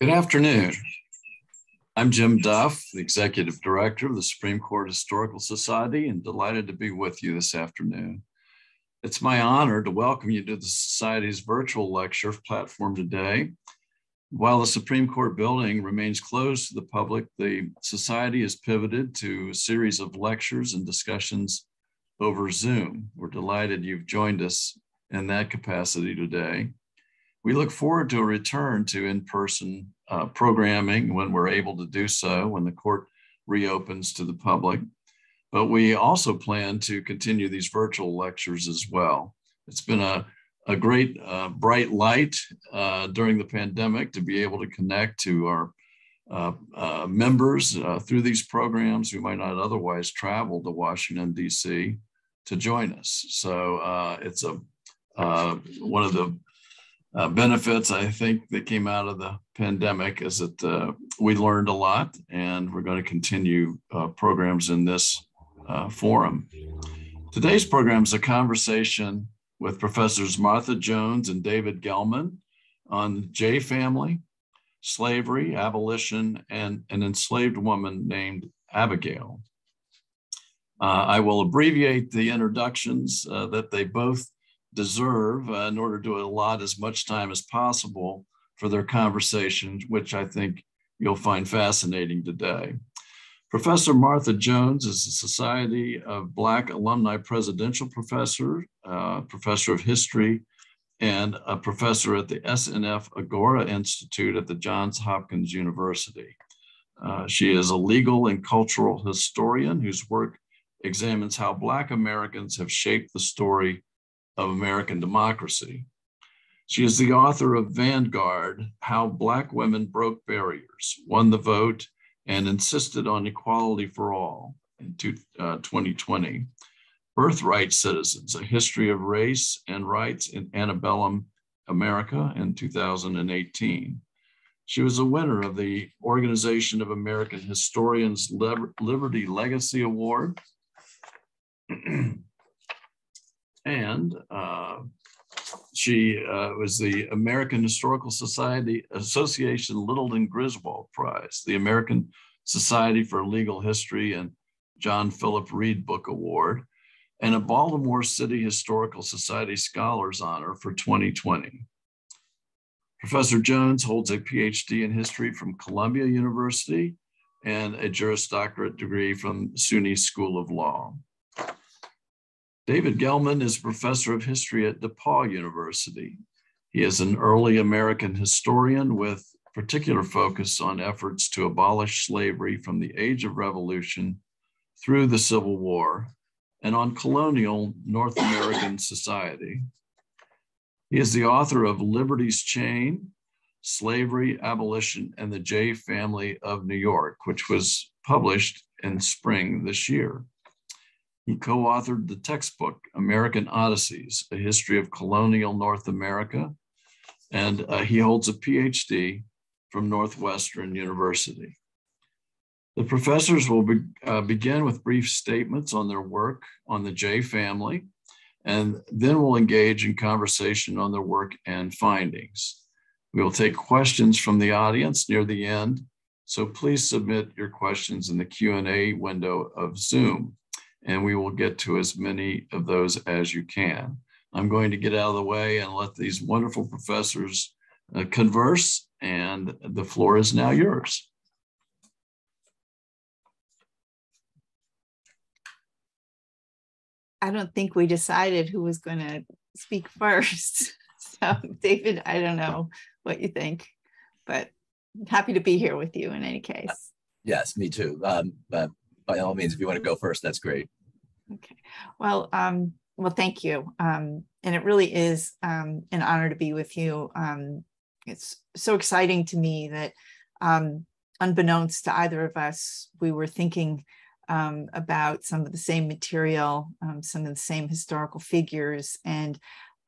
Good afternoon. I'm Jim Duff, the Executive Director of the Supreme Court Historical Society, and delighted to be with you this afternoon. It's my honor to welcome you to the Society's virtual lecture platform today. While the Supreme Court building remains closed to the public, the Society has pivoted to a series of lectures and discussions over Zoom. We're delighted you've joined us in that capacity today. We look forward to a return to in-person uh, programming when we're able to do so, when the court reopens to the public. But we also plan to continue these virtual lectures as well. It's been a, a great uh, bright light uh, during the pandemic to be able to connect to our uh, uh, members uh, through these programs who might not otherwise travel to Washington, D.C. to join us. So it's a one of the uh, benefits I think that came out of the pandemic is that uh, we learned a lot, and we're going to continue uh, programs in this uh, forum. Today's program is a conversation with Professors Martha Jones and David Gellman on the Jay family, slavery, abolition, and an enslaved woman named Abigail. Uh, I will abbreviate the introductions uh, that they both deserve uh, in order to allot as much time as possible for their conversation, which I think you'll find fascinating today. Professor Martha Jones is a Society of Black Alumni Presidential Professor, uh, Professor of History, and a professor at the SNF Agora Institute at the Johns Hopkins University. Uh, she is a legal and cultural historian whose work examines how Black Americans have shaped the story of American democracy. She is the author of Vanguard How Black Women Broke Barriers, Won the Vote, and Insisted on Equality for All in two, uh, 2020. Birthright Citizens, A History of Race and Rights in Antebellum America in 2018. She was a winner of the Organization of American Historians Liberty Legacy Award and uh, she uh, was the American Historical Society Association Littleton Griswold Prize, the American Society for Legal History and John Phillip Reid Book Award, and a Baltimore City Historical Society Scholars Honor for 2020. Professor Jones holds a PhD in history from Columbia University and a Juris Doctorate degree from CUNY School of Law. David Gellman is a professor of history at DePauw University. He is an early American historian with particular focus on efforts to abolish slavery from the age of revolution through the Civil War and on colonial North American society. He is the author of Liberty's Chain, Slavery, Abolition, and the Jay Family of New York, which was published in spring this year. He co authored the textbook American Odysseys, A History of Colonial North America, and uh, he holds a PhD from Northwestern University. The professors will be, uh, begin with brief statements on their work on the Jay family, and then we'll engage in conversation on their work and findings. We will take questions from the audience near the end, so please submit your questions in the Q&A window of Zoom and we will get to as many of those as you can. I'm going to get out of the way and let these wonderful professors uh, converse, and the floor is now yours. I don't think we decided who was going to speak first. So, David, I don't know what you think, but I'm happy to be here with you in any case. Yes, me too. Um, but by all means, if you want to go first, that's great. Okay. Well, um, well, thank you. Um, and it really is um, an honor to be with you. Um, it's so exciting to me that, um, unbeknownst to either of us, we were thinking um, about some of the same material, um, some of the same historical figures, and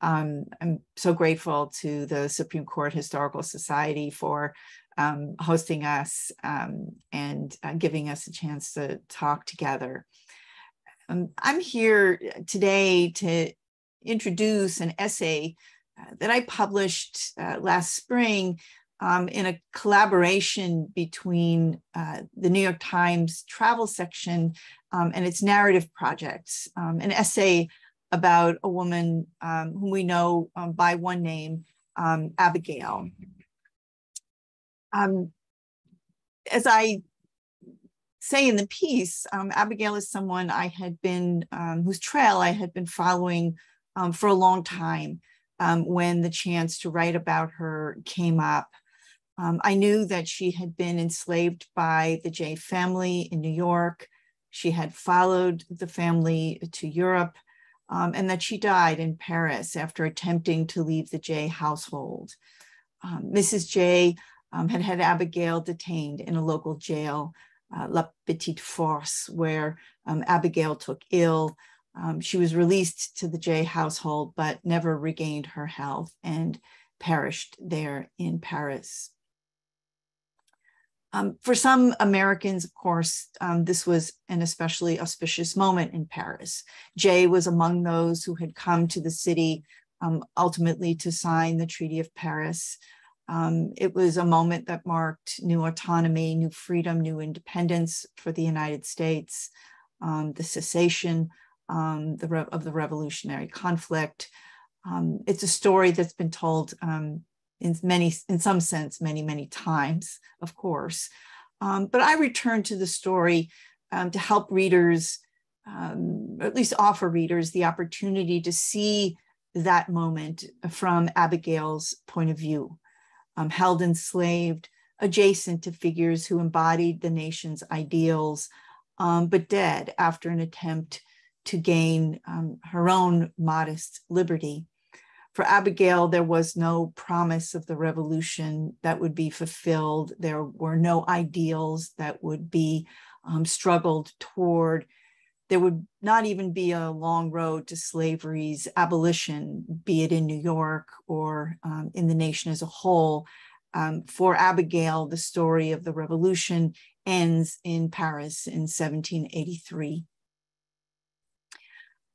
um, I'm so grateful to the Supreme Court Historical Society for um, hosting us um, and uh, giving us a chance to talk together. Um, I'm here today to introduce an essay uh, that I published uh, last spring um, in a collaboration between uh, the New York Times travel section um, and its narrative projects, um, an essay about a woman whom we know by one name, um, as I say in the piece, Abigail is someone I had been, whose trail I had been following for a long time when the chance to write about her came up. Um, I knew that she had been enslaved by the Jay family in New York. She had followed the family to Europe, um, and that she died in Paris after attempting to leave the Jay household. Um, Mrs. Jay um, had had Abigail detained in a local jail, uh, La Petite Force, where um, Abigail took ill. Um, she was released to the Jay household, but never regained her health and perished there in Paris. Um, for some Americans, of course, um, this was an especially auspicious moment in Paris. Jay was among those who had come to the city um, ultimately to sign the Treaty of Paris. Um, it was a moment that marked new autonomy, new freedom, new independence for the United States, um, the cessation um, the of the revolutionary conflict. it's a story that's been told in many, in some sense, many, many times, of course. Um, but I return to the story um, to help readers, um, or at least offer readers the opportunity to see that moment from Abigail's point of view, um, held enslaved, adjacent to figures who embodied the nation's ideals, um, but dead after an attempt to gain um, her own modest liberty for Abigail, there was no promise of the revolution that would be fulfilled. There were no ideals that would be um, struggled toward. There would not even be a long road to slavery's abolition, be it in New York or um, in the nation as a whole. Um, for Abigail, the story of the revolution ends in Paris in 1783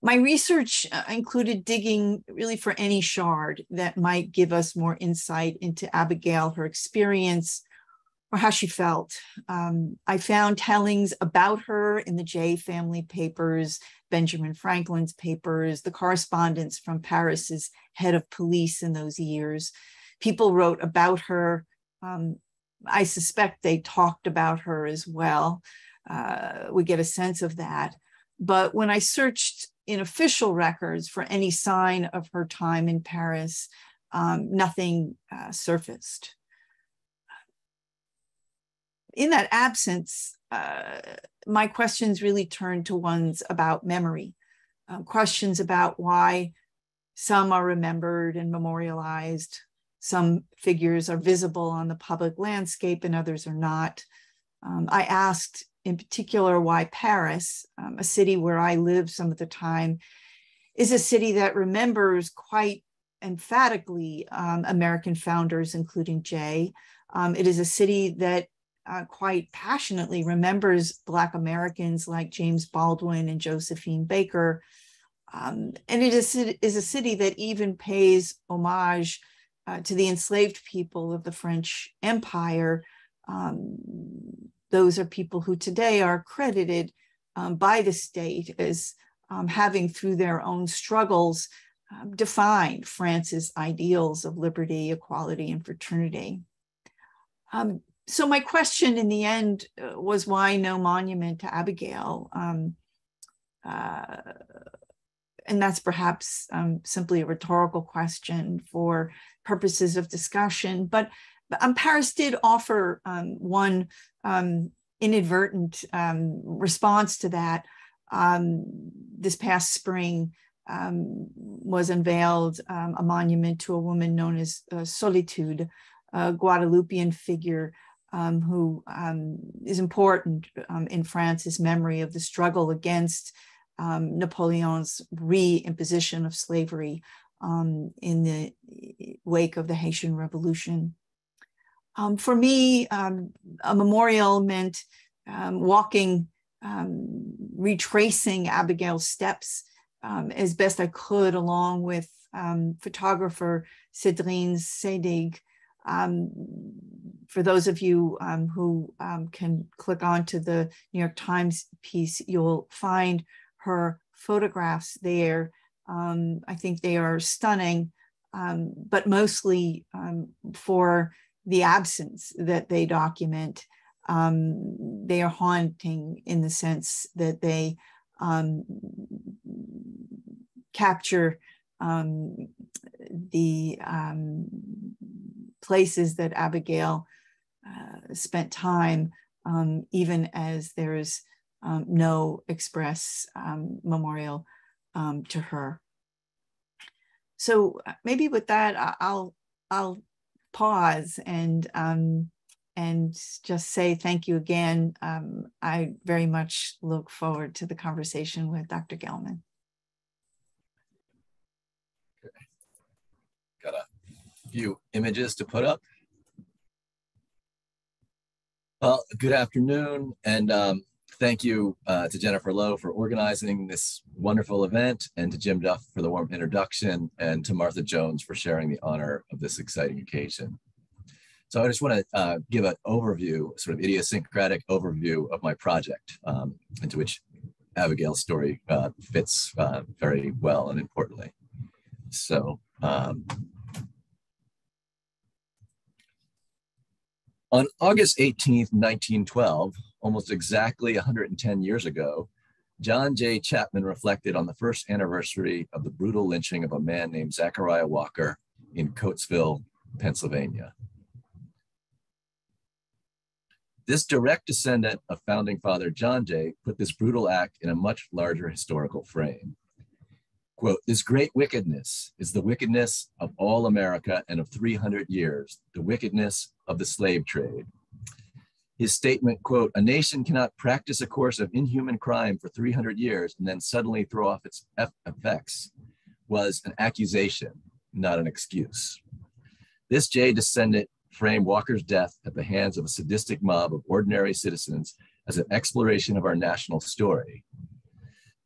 my research uh, included digging really for any shard that might give us more insight into Abigail, her experience, or how she felt. Um, I found tellings about her in the Jay family papers, Benjamin Franklin's papers, the correspondence from Paris's head of police in those years. People wrote about her. Um, I suspect they talked about her as well. Uh, we get a sense of that. But when I searched in official records for any sign of her time in Paris, um, nothing uh, surfaced. In that absence, uh, my questions really turned to ones about memory, um, questions about why some are remembered and memorialized, some figures are visible on the public landscape and others are not. Um, I asked in particular why Paris, um, a city where I live some of the time, is a city that remembers quite emphatically um, American founders, including Jay. Um, it is a city that uh, quite passionately remembers Black Americans like James Baldwin and Josephine Baker. Um, and it is, is a city that even pays homage uh, to the enslaved people of the French Empire. Um, those are people who today are credited um, by the state as um, having, through their own struggles, um, defined France's ideals of liberty, equality, and fraternity. Um, so, my question in the end uh, was why no monument to Abigail? Um, uh, and that's perhaps um, simply a rhetorical question for purposes of discussion. But um, Paris did offer um, one um, inadvertent um, response to that. This past spring was unveiled a monument to a woman known as uh, Solitude, a Guadeloupean figure who is important in France's memory of the struggle against Napoleon's re-imposition of slavery in the wake of the Haitian Revolution. Um, for me, um, a memorial meant um, walking, um, retracing Abigail's steps um, as best I could, along with um, photographer Cédrine Scheidig, um, for those of you um, who um, can click on to the New York Times piece, you'll find her photographs there. Um, I think they are stunning, um, but mostly um, for the absence that they document. Um, they are haunting in the sense that they capture the places that Abigail spent time, um, even as there's um, no express um, memorial um, to her. So uh, maybe with that, I'll I'll pause and um, and just say thank you again. Um, I very much look forward to the conversation with Dr. Gellman. Got a few images to put up. Well, good afternoon, and um, thank you uh, to Jennifer Lowe for organizing this wonderful event, and to Jim Duff for the warm introduction, and to Martha Jones for sharing the honor of this exciting occasion. So I just want to uh, give an overview, sort of idiosyncratic overview of my project, um, into which Abigail's story uh, fits uh, very well and importantly. So um, On August 18th, 1912, almost exactly 110 years ago, John Jay Chapman reflected on the first anniversary of the brutal lynching of a man named Zachariah Walker in Coatesville, Pennsylvania. This direct descendant of founding father John Jay put this brutal act in a much larger historical frame. Quote, this great wickedness is the wickedness of all America and of 300 years, the wickedness of the slave trade. His statement, quote, a nation cannot practice a course of inhuman crime for 300 years and then suddenly throw off its effects, was an accusation, not an excuse. This Jay descendant framed Walker's death at the hands of a sadistic mob of ordinary citizens as an exploration of our national story,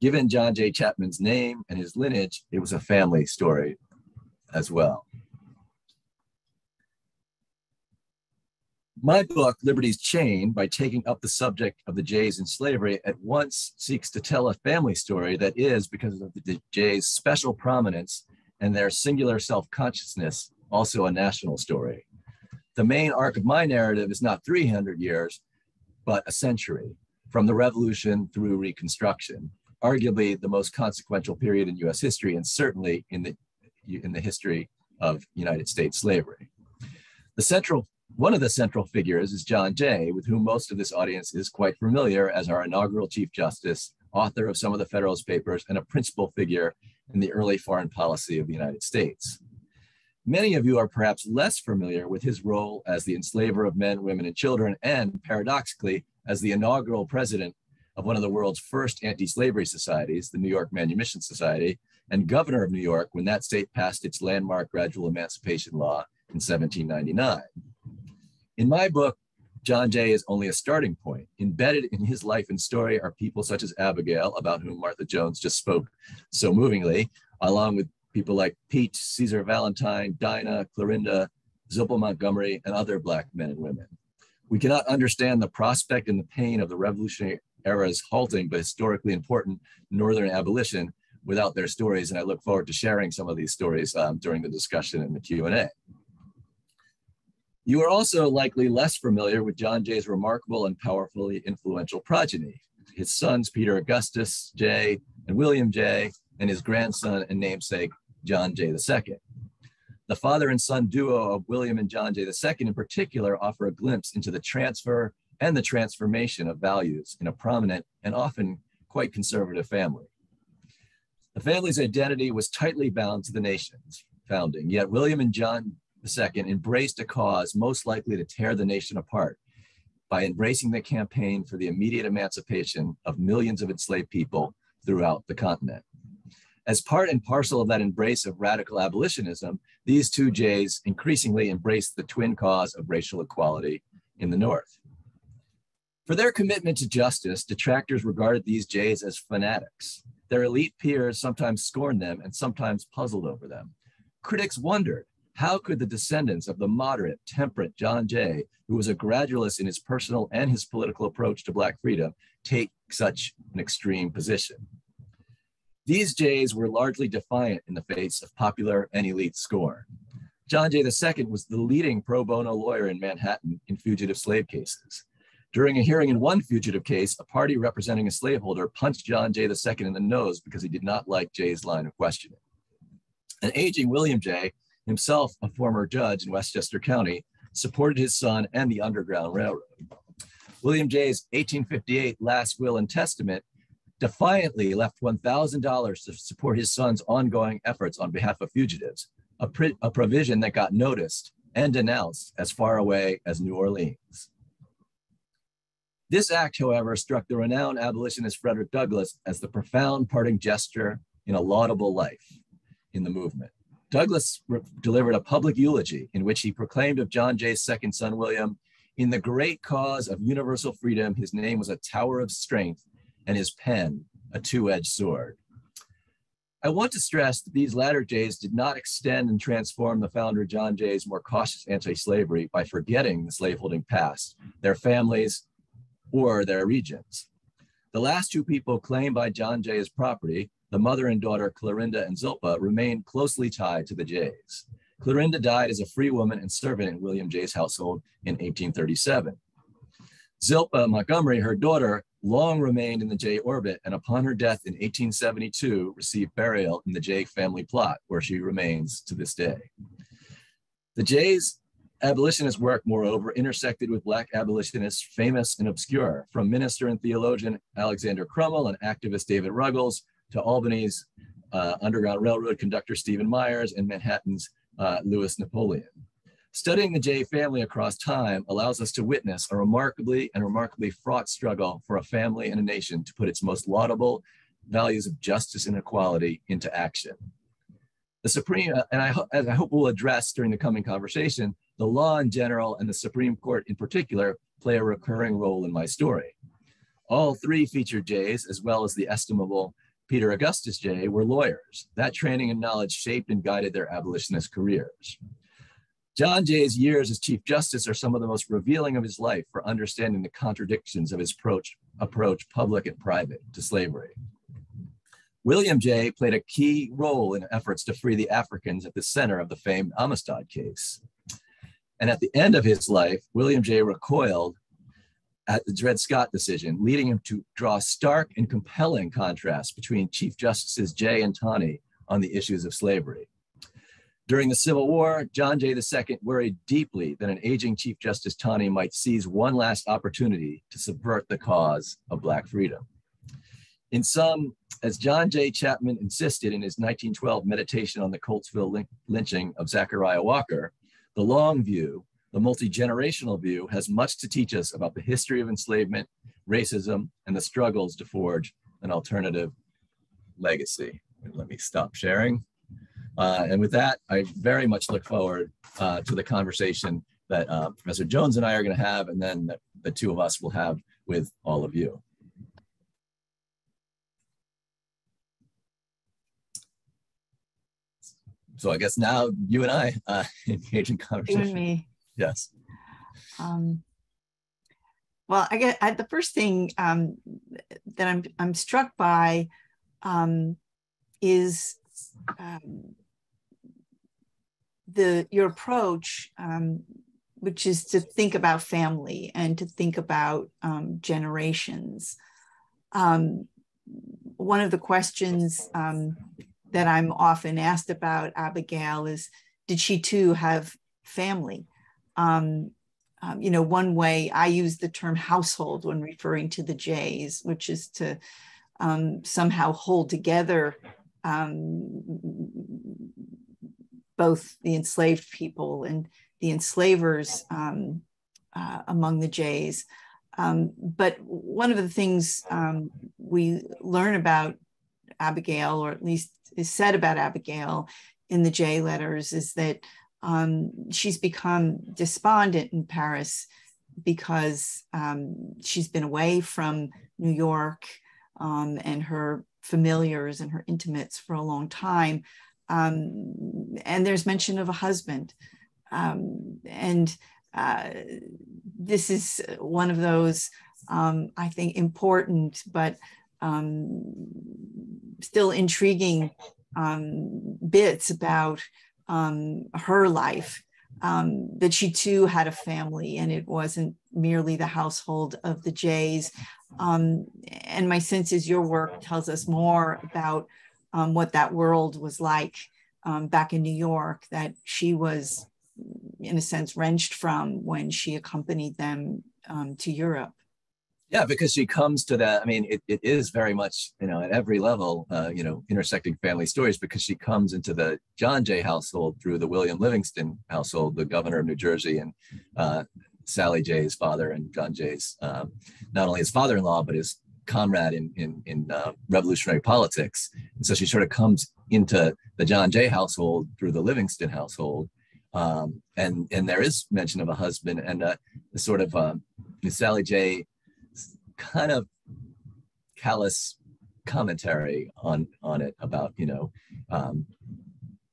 given John Jay Chapman's name and his lineage, it was a family story as well. My book, Liberty's Chain, by taking up the subject of the Jays in slavery, at once seeks to tell a family story that is, because of the Jays' special prominence and their singular self consciousness, also a national story. The main arc of my narrative is not 300 years, but a century, from the Revolution through Reconstruction, arguably the most consequential period in US history and certainly in the, in the history of United States slavery. The central, one of the central figures is John Jay, with whom most of this audience is quite familiar as our inaugural Chief Justice, author of some of the Federalist Papers, and a principal figure in the early foreign policy of the United States. Many of you are perhaps less familiar with his role as the enslaver of men, women, and children, and paradoxically, as the inaugural president of one of the world's first anti-slavery societies, the New York Manumission Society, and governor of New York when that state passed its landmark gradual emancipation law in 1799. In my book, John Jay is only a starting point. Embedded in his life and story are people such as Abigail, about whom Martha Jones just spoke so movingly, along with people like Pete, Caesar Valentine, Dinah, Clorinda, Zilpah Montgomery, and other Black men and women. We cannot understand the prospect and the pain of the revolutionary era's halting but historically important Northern abolition without their stories. And I look forward to sharing some of these stories um, during the discussion and the Q&A. You are also likely less familiar with John Jay's remarkable and powerfully influential progeny. His sons, Peter Augustus Jay and William Jay, and his grandson and namesake, John Jay II. The father and son duo of William and John Jay II in particular offer a glimpse into the transfer and the transformation of values in a prominent and often quite conservative family. The family's identity was tightly bound to the nation's founding, yet William and John II embraced a cause most likely to tear the nation apart by embracing the campaign for the immediate emancipation of millions of enslaved people throughout the continent. As part and parcel of that embrace of radical abolitionism, these two Jays increasingly embraced the twin cause of racial equality in the North. For their commitment to justice, detractors regarded these Jays as fanatics. Their elite peers sometimes scorned them and sometimes puzzled over them. Critics wondered how could the descendants of the moderate, temperate John Jay, who was a gradualist in his personal and his political approach to Black freedom, take such an extreme position? These Jays were largely defiant in the face of popular and elite scorn. John Jay II was the leading pro bono lawyer in Manhattan in fugitive slave cases. During a hearing in one fugitive case, a party representing a slaveholder punched John Jay II in the nose because he did not like Jay's line of questioning. An aging William Jay, himself a former judge in Westchester County, supported his son and the Underground Railroad. William Jay's 1858 last will and testament defiantly left $1,000 to support his son's ongoing efforts on behalf of fugitives, a, a provision that got noticed and denounced as far away as New Orleans. This act, however, struck the renowned abolitionist Frederick Douglass as the profound parting gesture in a laudable life in the movement. Douglass delivered a public eulogy in which he proclaimed of John Jay's second son, William, in the great cause of universal freedom, his name was a tower of strength and his pen a two-edged sword. I want to stress that these latter days did not extend and transform the founder John Jay's more cautious anti-slavery by forgetting the slaveholding past, their families, or their regions. The last two people claimed by John Jay as property, the mother and daughter Clorinda and Zilpah, remained closely tied to the Jays. Clorinda died as a free woman and servant in William Jay's household in 1837. Zilpah Montgomery, her daughter, long remained in the Jay orbit and upon her death in 1872 received burial in the Jay family plot where she remains to this day. The Jays abolitionist work, moreover, intersected with Black abolitionists famous and obscure, from minister and theologian Alexander Crummell and activist David Ruggles to Albany's uh, Underground Railroad conductor Stephen Myers and Manhattan's uh, Louis Napoleon. Studying the Jay family across time allows us to witness a remarkably and remarkably fraught struggle for a family and a nation to put its most laudable values of justice and equality into action. The Supreme, uh, and I, as I hope we'll address during the coming conversation, the law in general and the Supreme Court in particular play a recurring role in my story. All three featured Jays, as well as the estimable Peter Augustus Jay, were lawyers. That training and knowledge shaped and guided their abolitionist careers. John Jay's years as Chief Justice are some of the most revealing of his life for understanding the contradictions of his approach, approach public and private, to slavery. William Jay played a key role in efforts to free the Africans at the center of the famed Amistad case. And at the end of his life, William Jay recoiled at the Dred Scott decision, leading him to draw stark and compelling contrasts between Chief Justices Jay and Taney on the issues of slavery. During the Civil War, John Jay II worried deeply that an aging Chief Justice Taney might seize one last opportunity to subvert the cause of Black freedom. In sum, as John Jay Chapman insisted in his 1912 meditation on the Coatesville lynching of Zachariah Walker, the long view, the multi-generational view, has much to teach us about the history of enslavement, racism, and the struggles to forge an alternative legacy. Let me stop sharing. Uh, and with that, I very much look forward uh, to the conversation that uh, Professor Jones and I are going to have, and then the, the two of us will have with all of you. So I guess now you and I uh, engage in conversation. You and me. Yes. Um, well, I get I, the first thing um, that I'm I'm struck by um, is um, the your approach, um, which is to think about family and to think about um, generations. Um, one of the questions um, that I'm often asked about Abigail is, did she too have family? Um, um, you know, one way I use the term household when referring to the Jays, which is to somehow hold together um, both the enslaved people and the enslavers um, uh, among the Jays. Um, but one of the things um, we learn about Abigail, or at least is said about Abigail in the Jay letters, is that um, she's become despondent in Paris because um, she's been away from New York um, and her familiars and her intimates for a long time Um, and there's mention of a husband. Um, and uh, this is one of those, um, I think, important but um, still intriguing um, bits about um, her life. Um, that she too had a family and it wasn't merely the household of the Jays. Um, and my sense is your work tells us more about um, what that world was like back in New York that she was, in a sense, wrenched from when she accompanied them to Europe. Yeah, because she comes to that. I mean, it, it is very much, you know, at every level, uh, you know, intersecting family stories because she comes into the John Jay household through the William Livingston household, the governor of New Jersey, and uh, Sally Jay's father and John Jay's, um, not only his father in law, but his comrade in, in, in uh, revolutionary politics. And so she sort of comes into the John Jay household through the Livingston household. Um, and, and there is mention of a husband and uh, a sort of um, Sally Jay kind of callous commentary on on it about you know um,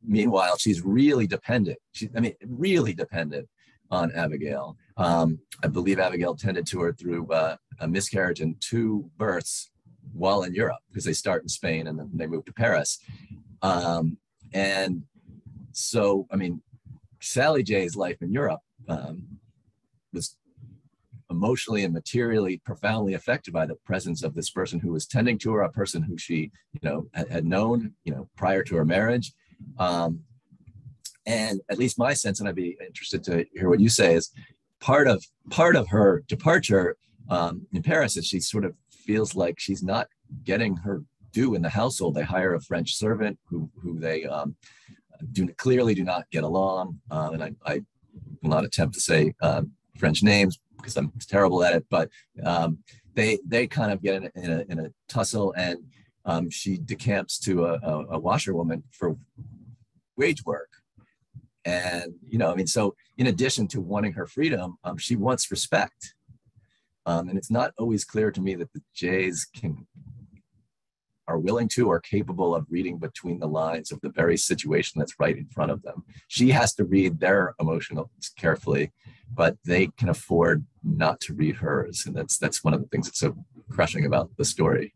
meanwhile she's really dependent. She i mean really dependent on abigail. Um, i believe abigail tended to her through uh, a miscarriage and two births while in europe because they start in spain and then they move to paris. Um, and so i mean sally jay's life in europe um, emotionally and materially profoundly affected by the presence of this person who was tending to her, a person who she, you know, had, known, you know, prior to her marriage. Um, and at least my sense, and I'd be interested to hear what you say, is part of part of her departure um, in Paris is she sort of feels like she's not getting her due in the household. They hire a French servant who who they um, do clearly do not get along, um, and I, I, will not attempt to say um, French names, because I'm terrible at it, but um, they they kind of get in a, in a, in a tussle, and um, she decamps to a, a, a washerwoman for wage work. And you know, I mean, so in addition to wanting her freedom, um, she wants respect. Um, and it's not always clear to me that the Jays can are willing to or capable of reading between the lines of the very situation that's right in front of them. She has to read their emotions carefully, but they can afford not to read hers. And that's that's one of the things that's so crushing about the story.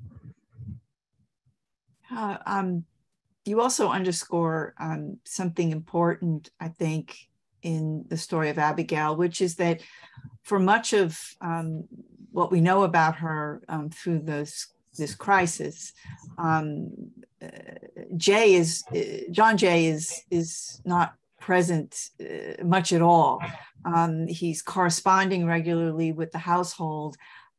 Uh, um, you also underscore um, something important, I think, in the story of Abigail, which is that for much of um, what we know about her um, through those this crisis. Um, uh, Jay is uh, John Jay is is not present uh, much at all. Um, he's corresponding regularly with the household,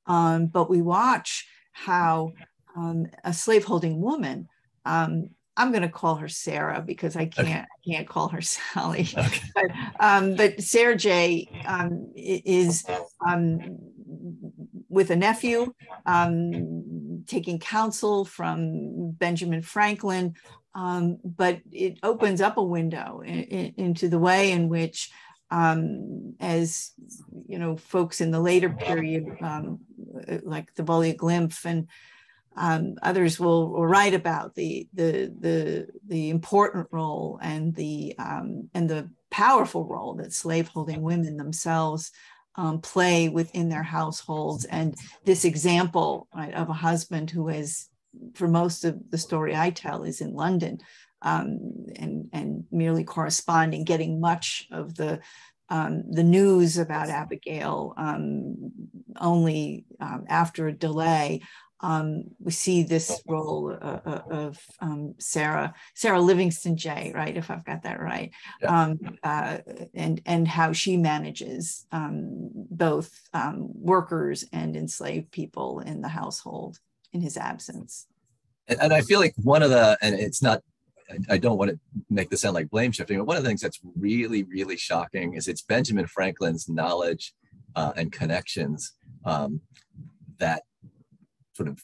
um, but we watch how um, a slaveholding woman. Um, I'm going to call her Sarah because I can't okay. I can't call her Sally. Okay. But, um, but Sarah Jay is with a nephew, um, taking counsel from Benjamin Franklin, um, but it opens up a window in, in, into the way in which, um, as you know, folks in the later period, um, like Thavolia Glymph and um, others will, will, write about the, the the the important role and the um, and the powerful role that slaveholding women themselves um, play within their households. And this example right, of a husband who is, for most of the story I tell, is in London um, and, and merely corresponding, getting much of the um, the news about Abigail um, only um, after a delay um, we see this role uh, uh, of um, Sarah, Sarah Livingston Jay, right? If I've got that right, yeah. um, uh, and and how she manages um, both um, workers and enslaved people in the household in his absence. And, and I feel like one of the, and it's not, I don't want to make this sound like blame shifting, but one of the things that's really, really shocking is it's Benjamin Franklin's knowledge uh, and connections um, that sort of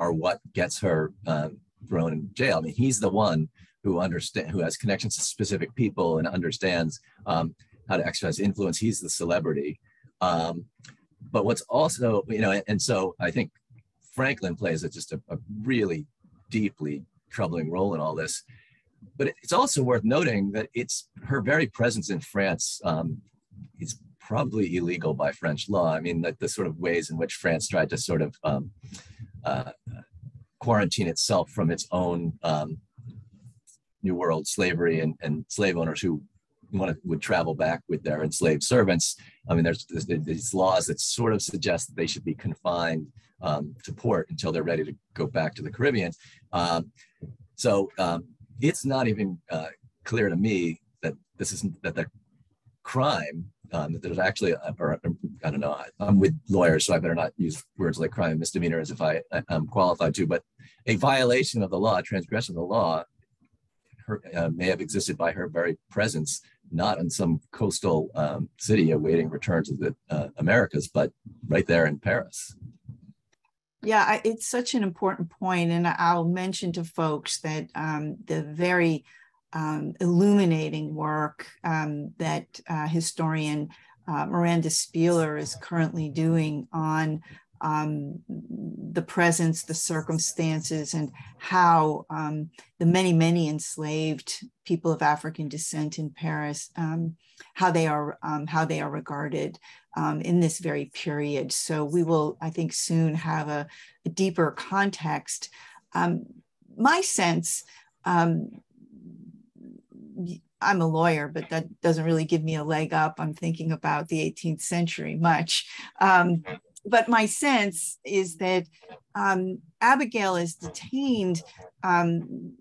are what gets her um, thrown in jail. I mean, he's the one who understand who has connections to specific people and understands um, how to exercise influence. He's the celebrity. Um, but what's also, you know, and, and, so I think Franklin plays a, just a, a really deeply troubling role in all this. but it's also worth noting that it's her very presence in France um, is probably illegal by French law. I mean, the, the sort of ways in which France tried to sort of um, uh, quarantine itself from its own um, New World slavery and, and slave owners who want to, would travel back with their enslaved servants. I mean, there's, there's these laws that sort of suggest that they should be confined um, to port until they're ready to go back to the Caribbean. Um, so um, it's not even uh, clear to me that this isn't that the crime um, that there's actually, or I don't know, I, am with lawyers, so I better not use words like crime and misdemeanor as if I, I am qualified to, but a violation of the law, transgression of the law, her, uh, may have existed by her very presence, not in some coastal um, city awaiting return to the uh, Americas, but right there in Paris. Yeah, it's such an important point, and I'll mention to folks that um, the very um, illuminating work um, that uh, historian uh, Miranda Spieler is currently doing on um, the presence, the circumstances, and how um, the many, many enslaved people of African descent in Paris, um, how they are, um, how they are regarded in this very period. So we will, I think, soon have a, a deeper context. my sense um, I'm a lawyer, but that doesn't really give me a leg up. I'm thinking about the 18th century much. Um, but my sense is that um, Abigail is detained um,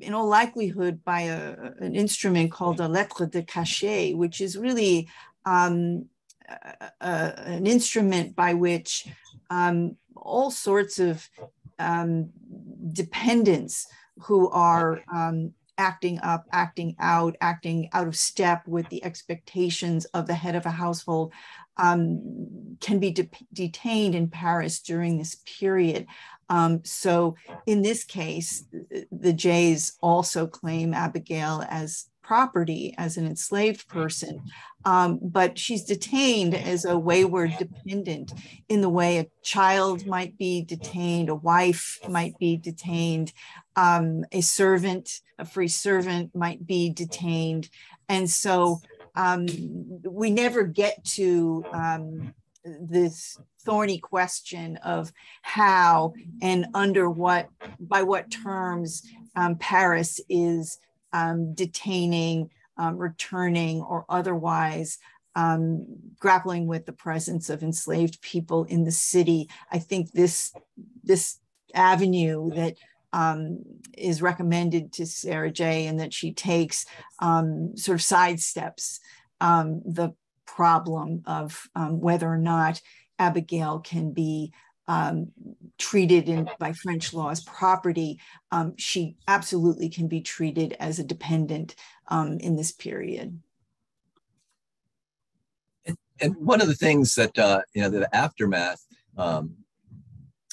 in all likelihood by a, an instrument called a lettre de cachet, which is really um, a, a, an instrument by which um, all sorts of um, dependents who are um, acting up, acting out, acting out of step with the expectations of the head of a household, um, can be de- detained in Paris during this period. Um, so, in this case, the Jays also claim Abigail as property as an enslaved person, um, but she's detained as a wayward dependent in the way a child might be detained, a wife might be detained, um, a servant, a free servant might be detained. And so um, we never get to um, this thorny question of how and under what, by what terms um, Paris is um, detaining, um, returning, or otherwise um, grappling with the presence of enslaved people in the city. I think this this avenue that um, is recommended to Sarah Jay and that she takes um, sort of sidesteps um, the problem of um, whether or not Abigail can be um, treated in, by French law as property, um, she absolutely can be treated as a dependent um, in this period. And, and, one of the things that, uh, you know, the aftermath um,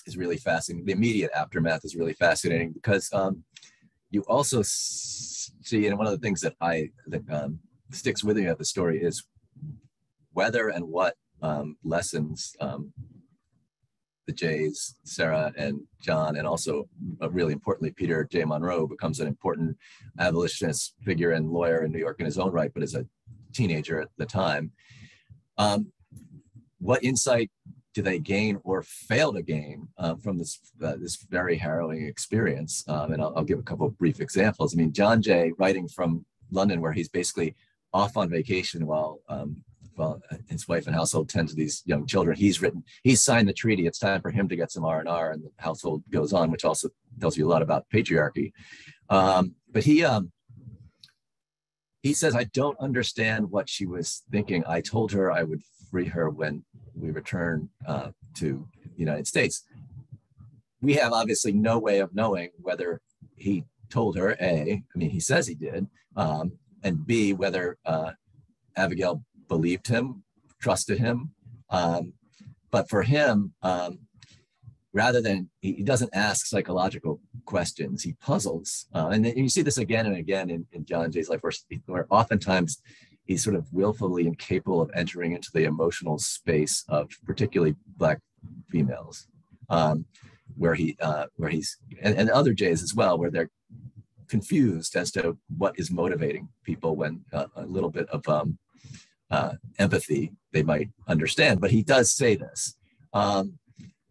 is really fascinating. The immediate aftermath is really fascinating because um, you also see, and one of the things that I, that um, sticks with me at the story is whether and what lessons the Jays, Sarah and John, and also uh, really importantly, Peter Jay Munro becomes an important abolitionist figure and lawyer in New York in his own right, but as a teenager at the time. Um, what insight do they gain or fail to gain uh, from this uh, this very harrowing experience? Um, and I'll, I'll, give a couple of brief examples. I mean, John Jay, writing from London, where he's basically off on vacation while um, well, his wife and household tend to these young children. He's written, he's signed the treaty. It's time for him to get some R and R, and the household goes on, which also tells you a lot about patriarchy. Um, but he um, he says, I don't understand what she was thinking. I told her I would free her when we return uh, to the United States. We have obviously no way of knowing whether he told her a. I mean, he says he did, um, and b whether uh, Abigail believed him, trusted him. Um, but for him, um, rather than he, doesn't ask psychological questions, he puzzles. Uh, and, you see this again and again in, in John Jay's life, where, where oftentimes he's sort of willfully incapable of entering into the emotional space of particularly black females. Um, where he uh, where he's and, and, other Jays as well, where they're confused as to what is motivating people when uh, a little bit of um, uh, empathy they might understand. But he does say this. Um,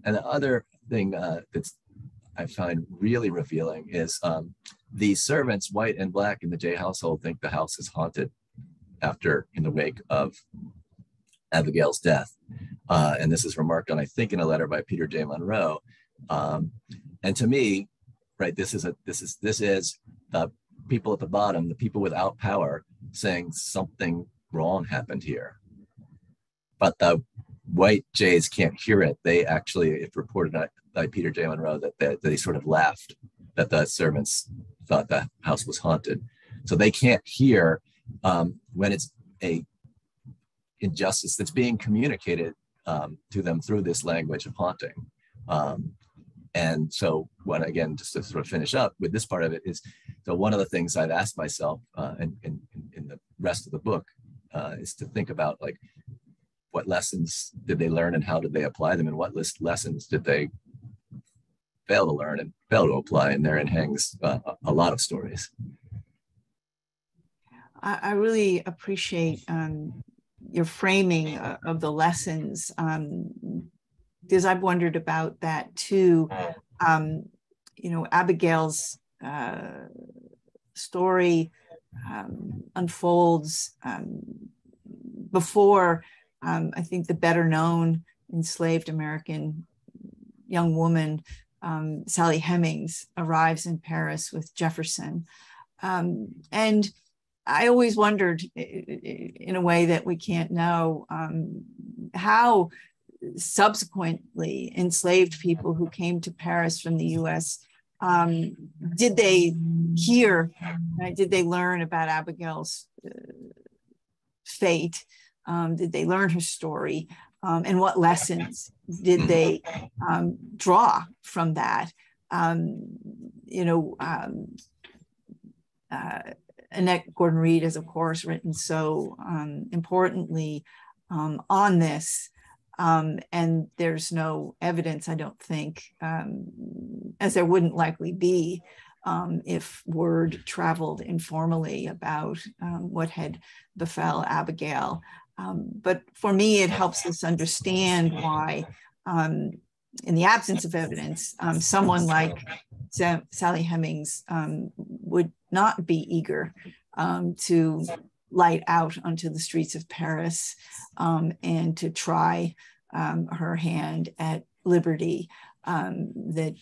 and the other thing uh, I find really revealing is um, the servants, white and black, in the Jay household think the house is haunted after in the wake of Abigail's death. Uh, and this is remarked on, I think, in a letter by Peter Jay Munro. Um, and to me, right, this is a this is this is the people at the bottom, the people without power, saying something wrong happened here. But the white jays can't hear it. They actually, it reported by Peter Jay Munro that they, that they sort of laughed that the servants thought the house was haunted. So they can't hear um, when it's a injustice that's being communicated um, to them through this language of haunting. Um, and so, what again, just to sort of finish up with this part of it is, so one of the things I've asked myself, uh, and in, in, the rest of the book, uh, is to think about like, what lessons did they learn and how did they apply them, and what list lessons did they fail to learn and fail to apply, and therein hangs uh, a lot of stories. I, I really appreciate um, your framing uh, of the lessons um, because I've wondered about that too. Um, you know, Abigail's uh, story um, unfolds um, before um, I think the better known enslaved American young woman, um, Sally Hemings, arrives in Paris with Jefferson. and I always wondered, in a way that we can't know, um, how subsequently enslaved people who came to Paris from the U.S. Um, did they hear? Right, did they learn about Abigail's uh, fate? Um, did they learn her story? Um, and what lessons did they um, draw from that? Um, you know. Uh, Annette Gordon Reed has, of course, written so um, importantly um, on this. Um, and there's no evidence, I don't think, um, as there wouldn't likely be um, if word traveled informally about um, what had befell Abigail. but for me, it helps us understand why in the absence of evidence, um, someone like Sally Hemings um, would not be eager um, to light out onto the streets of Paris um, and to try um, her hand at liberty. Um, that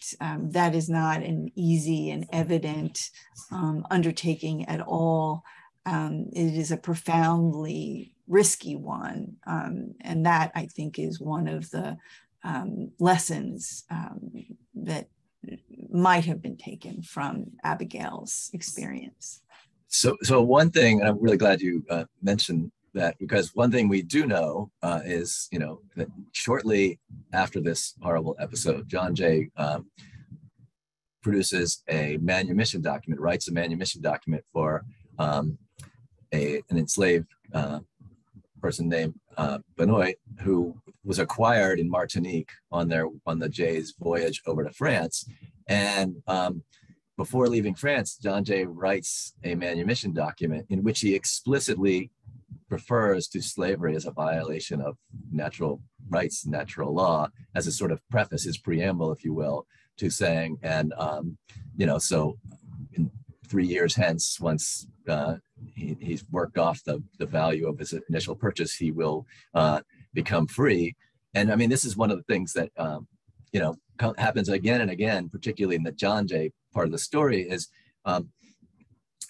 that is not an easy and evident undertaking at all. it is a profoundly risky one, and that I think is one of the um, lessons um, that might have been taken from Abigail's experience. So, so one thing, and I'm really glad you uh, mentioned that because one thing we do know uh, is, you know, that shortly after this horrible episode, John Jay um, produces a manumission document, writes a manumission document for um, a, an enslaved uh, person named uh, Benoit, who was acquired in Martinique on their on the Jay's voyage over to France. And um, before leaving France, John Jay writes a manumission document in which he explicitly refers to slavery as a violation of natural rights, natural law, as a sort of preface, his preamble, if you will, to saying, and um, you know, so in three years hence, once uh, he, he's worked off the, the value of his initial purchase, he will uh, become free. And I mean, this is one of the things that, um, you know, happens again and again, particularly in the John Jay part of the story is um,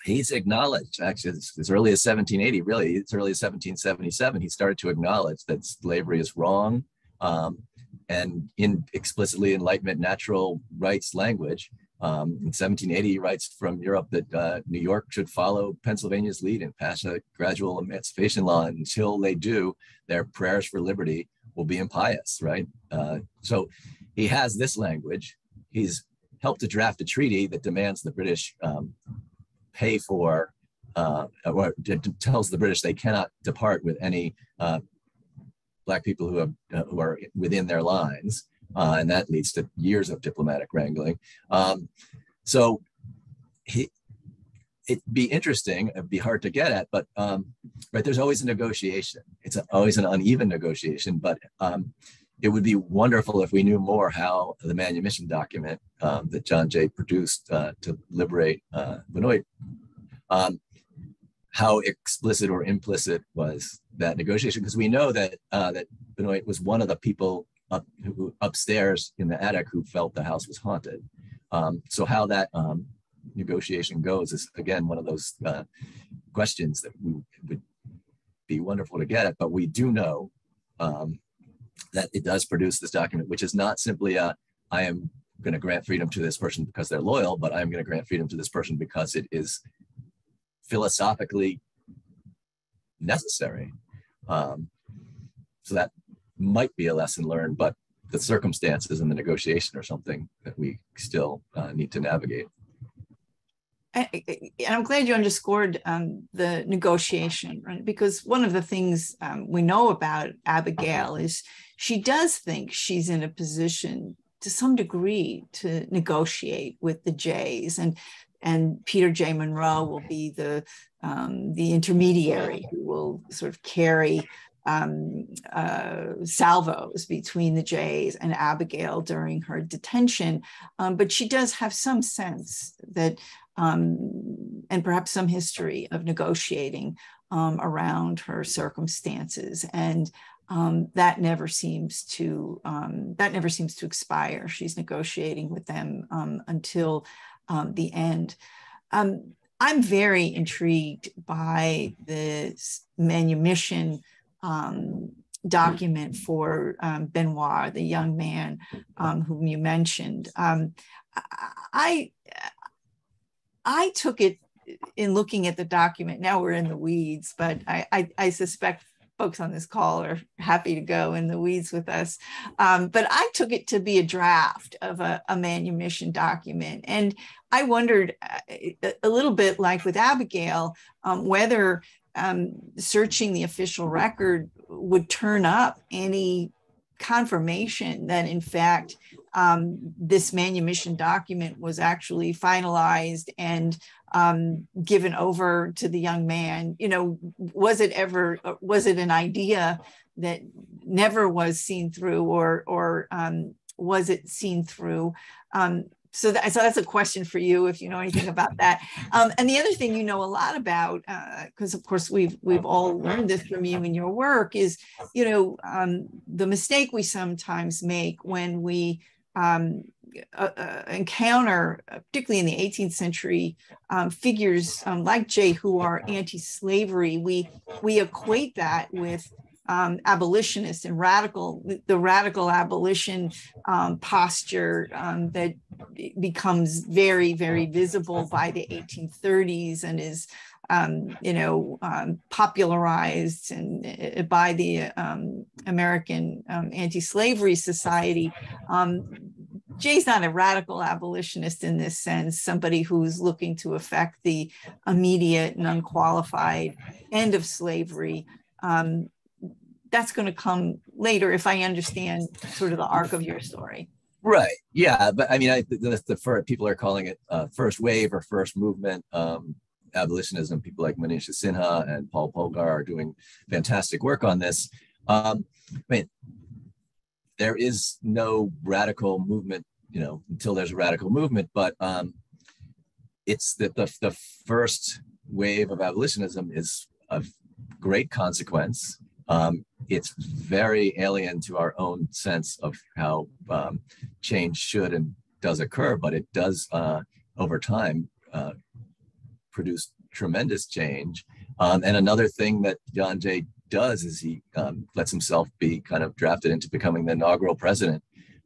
he's acknowledged actually as, as, early as 1780, really as early as 1777, he started to acknowledge that slavery is wrong. Um, and in explicitly enlightenment natural rights language, um, in 1780, he writes from Europe that uh, New York should follow Pennsylvania's lead and pass a gradual emancipation law. And until they do, their prayers for liberty will be impious, right? Uh, so he has this language. He's helped to draft a treaty that demands the British um, pay for, uh, or tells the British they cannot depart with any uh, black people who, have, uh, who are within their lines uh, and that leads to years of diplomatic wrangling. Um, so he, it'd be interesting. It'd be hard to get at, but um, right there's always a negotiation. It's a, always an uneven negotiation, but um, it would be wonderful if we knew more how the manumission document um, that John Jay produced uh, to liberate uh, Benoit, um, how explicit or implicit was that negotiation? Because we know that uh, that Benoit was one of the people up who, upstairs in the attic who felt the house was haunted. Um, so how that um, negotiation goes is again one of those uh, questions that we would be wonderful to get at. But we do know um, that it does produce this document, which is not simply a I am going to grant freedom to this person because they're loyal, but I'm going to grant freedom to this person because it is philosophically necessary. Um, so that might be a lesson learned, but the circumstances and the negotiation are something that we still uh, need to navigate. And I'm glad you underscored um, the negotiation, right? Because one of the things um, we know about Abigail is she does think she's in a position to some degree to negotiate with the Jays, and and Peter Jay Munro will be the um, the intermediary who will sort of carry um, uh, salvos between the Jays and Abigail during her detention. Um, but she does have some sense that, um, and perhaps some history of negotiating um, around her circumstances. And um, that never seems to um, that never seems to expire. She's negotiating with them until the end. I'm very intrigued by the manumission um, document for um, Benoit, the young man um, whom you mentioned. Um, I I took it in looking at the document. Now we're in the weeds, but I, I, I suspect folks on this call are happy to go in the weeds with us. Um, but I took it to be a draft of a, a manumission document. And I wondered uh, a little bit like with Abigail, um, whether um, searching the official record would turn up any confirmation that in fact um, this manumission document was actually finalized and um, given over to the young man you know was it ever was it an idea that never was seen through or or um, was it seen through um, so, that, so that's a question for you if you know anything about that. Um, and the other thing you know a lot about, because uh, of course we've we've all learned this from you in your work, is you know um, the mistake we sometimes make when we um, uh, uh, encounter, particularly in the 18th century, um, figures um, like Jay who are anti-slavery. We we equate that with um, abolitionists and radical, the radical abolition um, posture um, that becomes very, very visible by the 1830s and is, um, you know, um, popularized and uh, by the um, American Anti-Slavery Society. Jay's not a radical abolitionist in this sense, somebody who's looking to affect the immediate and unqualified end of slavery. Um, that's going to come later if I understand sort of the arc of your story. Right. Yeah. But I mean, I, the, the first, people are calling it uh, first wave or first movement um, abolitionism. People like Manisha Sinha and Paul Polgar are doing fantastic work on this. Um, I mean, there is no radical movement, you know, until there's a radical movement, but um, it's that the, the first wave of abolitionism is of great consequence um, it's very alien to our own sense of how um, change should and does occur, but it does uh, over time uh, produce tremendous change. Um, and another thing that John Jay does is he um, lets himself be kind of drafted into becoming the inaugural president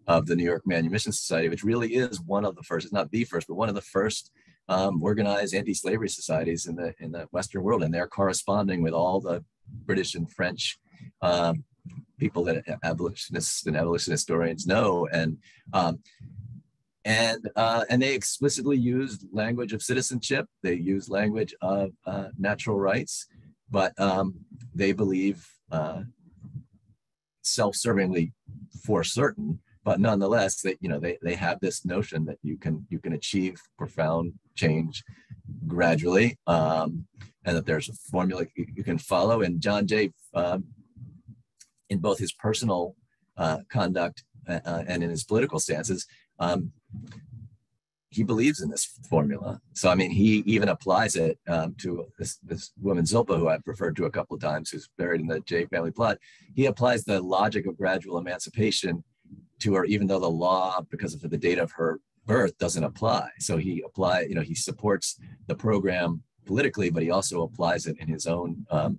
of the New York Manumission Society, which really is one of the first, it's not the first, but one of the first um, organized anti-slavery societies in the in the Western world, and they're corresponding with all the British and French um, people that abolitionists and abolitionist historians know, and um, and uh, and they explicitly used language of citizenship. They use language of uh, natural rights, but um, they believe uh, self-servingly for certain. But nonetheless, they you know they they have this notion that you can you can achieve profound change gradually, um, and that there's a formula you, can follow. And John Jay, um, in both his personal uh, conduct uh, uh, and in his political stances, um, he believes in this formula. So, I mean, he even applies it um, to this, this woman, Zilpa, who I've referred to a couple of times, who's buried in the Jay family plot. He applies the logic of gradual emancipation to her, even though the law, because of the date of her birth, doesn't apply. So he apply, you know, he supports the program politically, but he also applies it in his own um,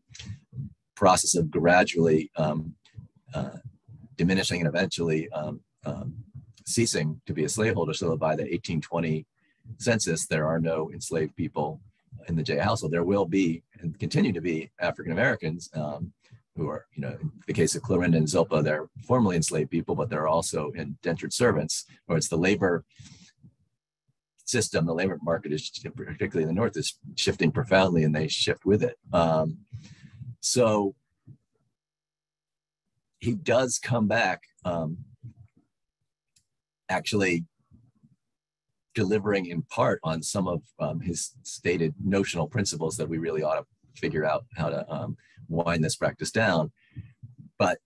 process of gradually um, uh, diminishing and eventually um, um ceasing to be a slaveholder. So by the 1820 census, there are no enslaved people in the Jay household. There will be and continue to be African Americans um, who are, you know, in the case of Clorinda and Zilpa, they're formerly enslaved people, but they're also indentured servants, or it's the labor system, the labor market is particularly in the north is shifting profoundly and they shift with it. Um, so he does come back um, actually delivering in part on some of um, his stated notional principles that we really ought to figure out how to um, wind this practice down. But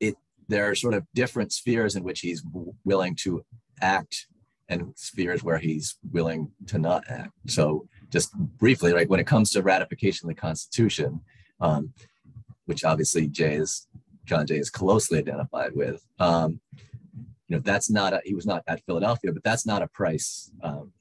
it there are sort of different spheres in which he's willing to act and spheres where he's willing to not act. So just briefly, like when it comes to ratification of the Constitution, um, which obviously Jay is John Jay is closely identified with. You know, that's not a, he was not at Philadelphia, but that's not a price um,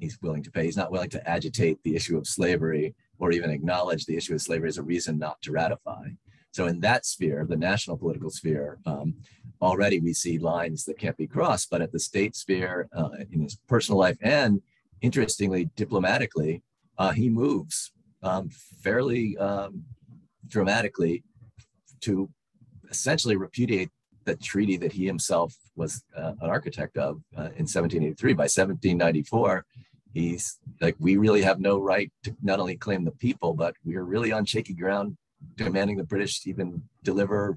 he's willing to pay. He's not willing to agitate the issue of slavery or even acknowledge the issue of slavery as a reason not to ratify. So in that sphere, the national political sphere, um, already we see lines that can't be crossed. But at the state sphere, uh, in his personal life, and interestingly, diplomatically, uh, he moves um, fairly um, dramatically to essentially repudiate the treaty that he himself was uh, an architect of uh, in 1783. By 1794, he's like, we really have no right to not only claim the people, but we're really on shaky ground, demanding the British even deliver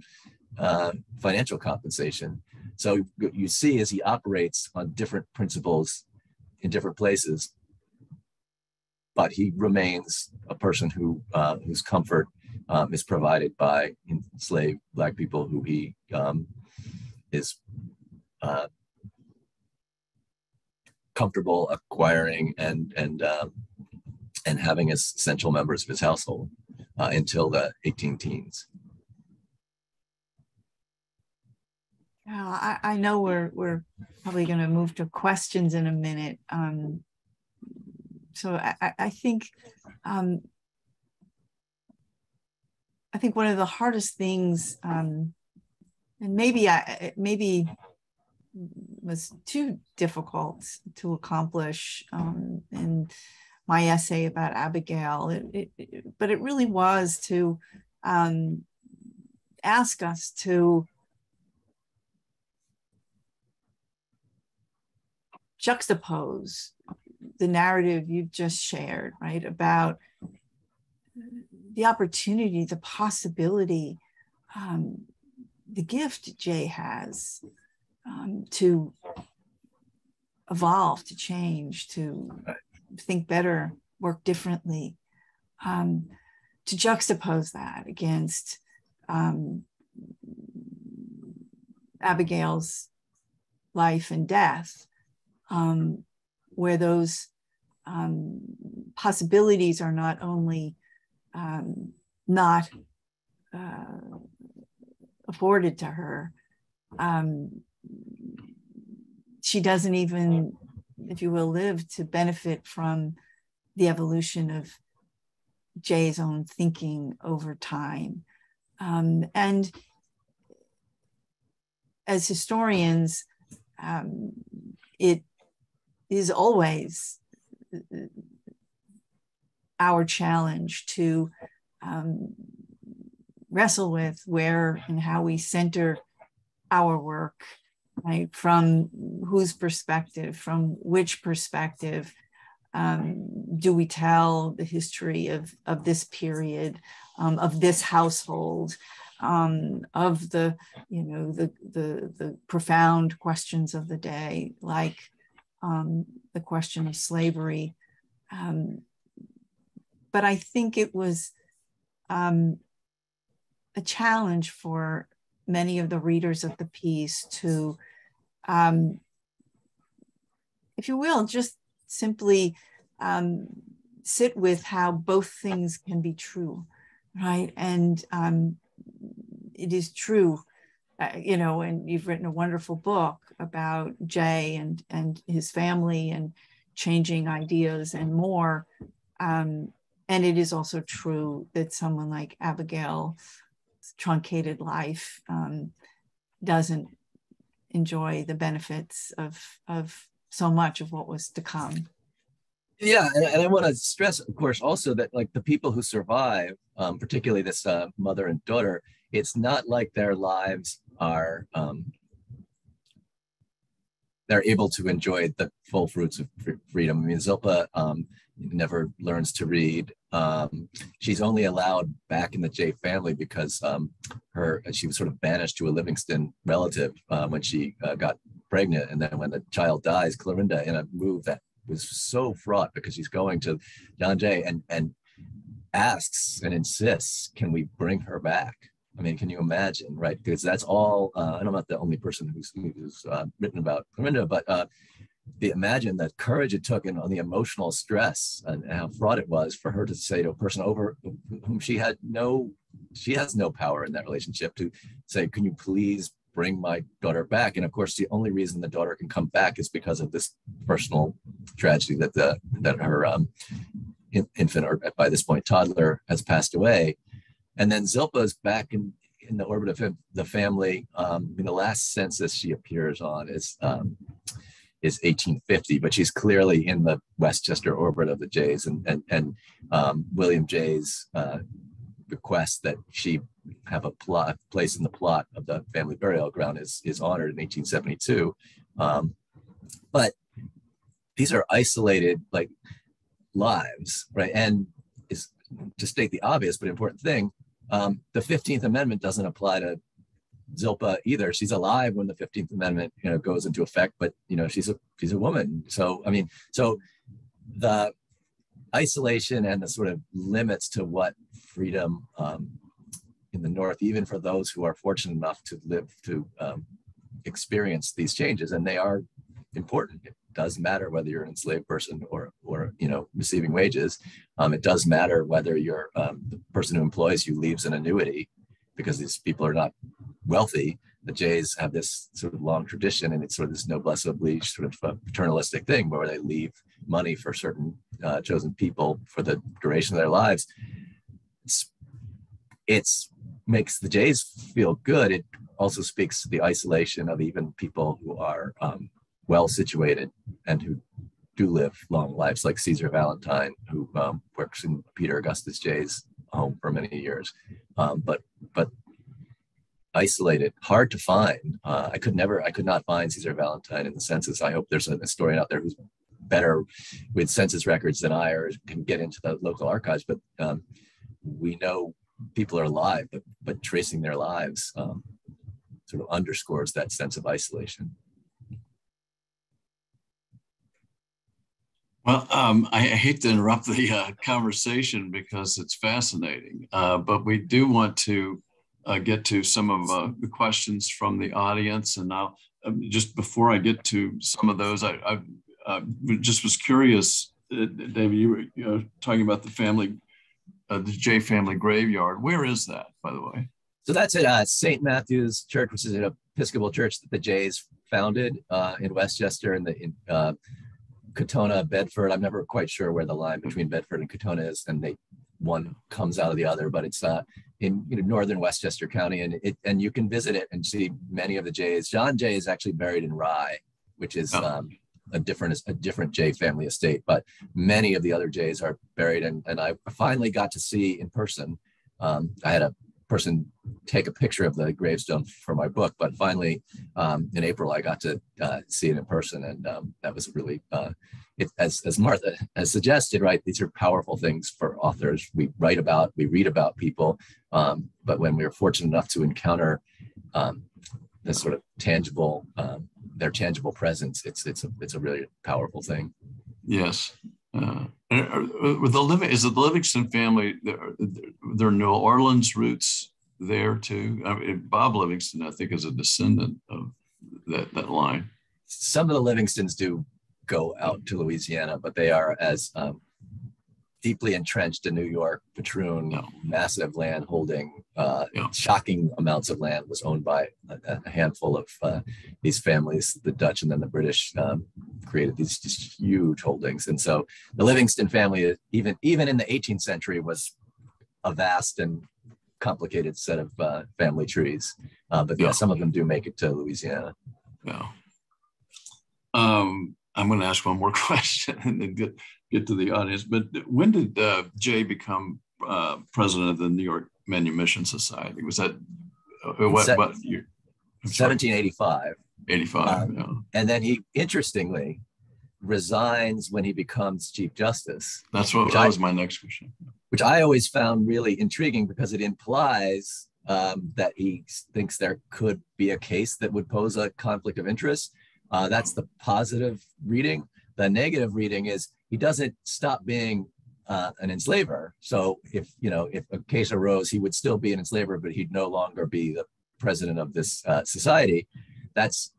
uh, financial compensation. So you see as he operates on different principles in different places, but he remains a person who uh, whose comfort um, is provided by enslaved black people who he um, is uh, comfortable acquiring and and um, and having as essential members of his household uh, until the 18 teens. Yeah, I, I know we're we're probably going to move to questions in a minute. Um, so I, I think um, I think one of the hardest things, um, and maybe I maybe was too difficult to accomplish um, in my essay about Abigail, it, it, but it really was to um, ask us to juxtapose the narrative you've just shared, right, about the opportunity, the possibility, um, the gift Jay has um, to evolve, to change, to think better, work differently, um, to juxtapose that against um, Abigail's life and death, um, where those um, possibilities are not only um, not uh, afforded to her. She doesn't even, if you will, live to benefit from the evolution of Jay's own thinking over time. Um, and as historians, um, it is always our challenge to um, wrestle with where and how we center our work, right? From whose perspective, from which perspective um, do we tell the history of, of this period, um, of this household, um, of the, you know, the, the, the profound questions of the day, like um, the question of slavery, um, but I think it was um, a challenge for many of the readers of the piece to, um, if you will, just simply um, sit with how both things can be true, right? And um, it is true, uh, you know, and you've written a wonderful book about Jay and and his family and changing ideas and more. Um, and it is also true that someone like Abigail truncated life um, doesn't enjoy the benefits of of so much of what was to come. Yeah and, and i want to stress of course also that like the people who survive um, particularly this uh, mother and daughter it's not like their lives are um, they're able to enjoy the full fruits of freedom. I mean zilpa um, never learns to read um, she's only allowed back in the Jay family because um, her she was sort of banished to a Livingston relative uh, when she uh, got pregnant, and then when the child dies, Clorinda, in a move that was so fraught because she's going to John Jay and and asks and insists, can we bring her back? I mean, can you imagine, right? Because that's all. Uh, and I'm not the only person who's, who's uh, written about Clorinda, but uh, the, imagine the courage it took and on the emotional stress and how fraught it was for her to say to a person over whom she had no, she has no power in that relationship to say, can you please bring my daughter back? And of course, the only reason the daughter can come back is because of this personal tragedy that the that her um, infant or by this point toddler has passed away. And then Zilpa is back in in the orbit of the family. Um, in the last census she appears on is um, is 1850, but she's clearly in the Westchester orbit of the Jays, and and and um, William Jay's uh, request that she have a plot place in the plot of the family burial ground is is honored in 1872. Um, but these are isolated like lives, right? And is to state the obvious but important thing, um, the 15th Amendment doesn't apply to Zilpa either. She's alive when the 15th Amendment, you know, goes into effect, but you know, she's a she's a woman. So I mean, so the isolation and the sort of limits to what freedom um, in the North, even for those who are fortunate enough to live to um, experience these changes, and they are important. It does matter whether you're an enslaved person or or you know receiving wages. Um, it does matter whether you're um, the person who employs you leaves an annuity because these people are not wealthy, the Jays have this sort of long tradition, and it's sort of this noblesse oblige, sort of paternalistic thing where they leave money for certain uh, chosen people for the duration of their lives. It's, it's makes the Jays feel good. It also speaks to the isolation of even people who are um, well situated and who do live long lives, like Caesar Valentine, who um, works in Peter Augustus Jay's home for many years. Um, but but isolated, hard to find. Uh, I could never, I could not find Caesar Valentine in the census. I hope there's a historian out there who's better with census records than I or can get into the local archives. But um, we know people are alive, but, but tracing their lives um, sort of underscores that sense of isolation. Well, um, I, hate to interrupt the uh, conversation because it's fascinating, uh, but we do want to uh, get to some of uh, the questions from the audience. And now, um, just before I get to some of those, I, I uh, just was curious, uh, David, you were you know, talking about the family, the Jay family graveyard. Where is that, by the way? So that's at St. Matthew's Church, which is an Episcopal church that the Jays founded in Westchester in the in, Katonah, Bedford. I'm never quite sure where the line between Bedford and Katonah is, and they one comes out of the other, but it's uh, in you know, northern Westchester County, and it and you can visit it and see many of the Jays. John Jay is actually buried in Rye, which is oh. um, a different a different Jay family estate, but many of the other Jays are buried, and and I finally got to see in person. Um, I had a person take a picture of the gravestone for my book. But finally, um, in April, I got to uh, see it in person, and um, that was really, uh, it, as as Martha has suggested, right? These are powerful things for authors. We write about, we read about people, um, but when we are fortunate enough to encounter um, this sort of tangible, um, their tangible presence, it's it's a it's a really powerful thing. Yes. Uh, the living is it the Livingston family? Their New Orleans roots there too. I mean, Bob Livingston, I think, is a descendant of that that line. Some of the Livingstons do go out to Louisiana, but they are as um, deeply entrenched in New York. Patroon, no. massive land holding, uh, shocking amounts of land was owned by a, a handful of uh, these families. The Dutch and then the British um, created these, these huge holdings, and so the Livingston family, even even in the 18th century, was a vast and complicated set of uh, family trees. Uh, but yeah. yeah, some of them do make it to Louisiana. Yeah. Um, I'm going to ask one more question and then get, get to the audience. But when did uh, Jay become uh, president of the New York Manumission Society? Was that uh, what, Se- what year? 1785. 85. Um, yeah. And then he, interestingly, resigns when he becomes Chief Justice. That's what that I, was my next question. Which I always found really intriguing because it implies um, that he thinks there could be a case that would pose a conflict of interest. Uh, that's the positive reading. The negative reading is he doesn't stop being uh, an enslaver. So if you know if a case arose, he would still be an enslaver, but he'd no longer be the president of this uh, society. That's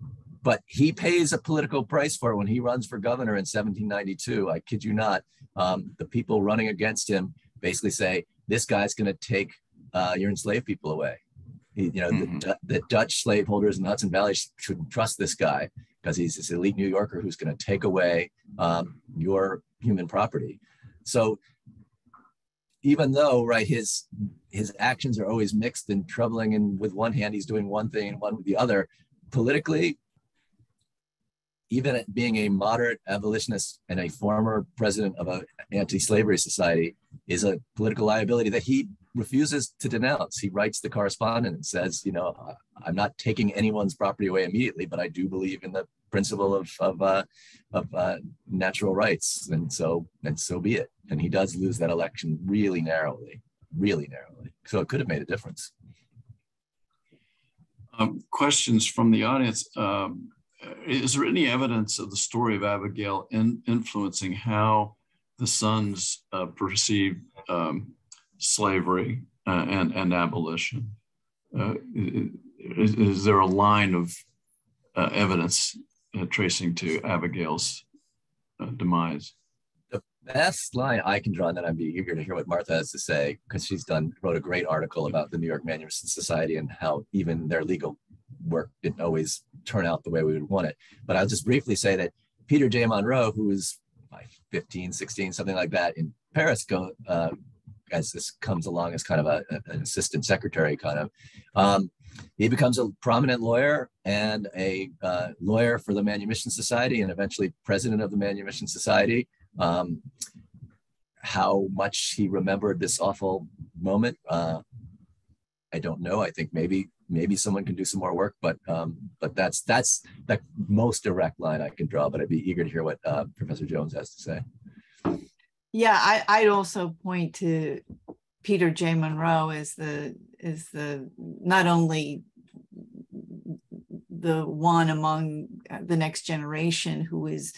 but he pays a political price for it when he runs for governor in 1792. I kid you not. Um, the people running against him basically say this guy's going to take uh, your enslaved people away. He, you know, mm-hmm. the, the Dutch slaveholders in the Hudson Valley shouldn't trust this guy because he's this elite New Yorker who's going to take away um, your human property. So even though right his his actions are always mixed and troubling, and with one hand he's doing one thing and one with the other, politically, even being a moderate abolitionist and a former president of an anti-slavery society is a political liability that he refuses to denounce. He writes the correspondent and says, you know, I'm not taking anyone's property away immediately, but I do believe in the principle of of, uh, of uh, natural rights, and so and so be it. And he does lose that election really narrowly, really narrowly. So it could have made a difference. Um, questions from the audience. Um, is there any evidence of the story of Abigail in, influencing how the sons uh, perceive um, slavery uh, and, and abolition? Uh, is, is, there a line of uh, evidence uh, tracing to Abigail's uh, demise? The best line I can draw, and then I'd be eager to hear what Martha has to say, because she's done wrote a great article about the New York Manumission Society and how even their legal work didn't always turn out the way we would want it. But I'll just briefly say that Peter Jay Munro, who was 15, 16, something like that in Paris, go, uh, as this comes along as kind of a, an assistant secretary, kind of, um, he becomes a prominent lawyer and a uh, lawyer for the Manumission Society and eventually president of the Manumission Society. Um, how much he remembered this awful moment, uh, I don't know. I think maybe maybe someone can do some more work, but um, but that's that's the most direct line I can draw. But I'd be eager to hear what uh, Professor Jones has to say. Yeah, I, I'd also point to Peter Jay Munro as the is the not only the one among the next generation who is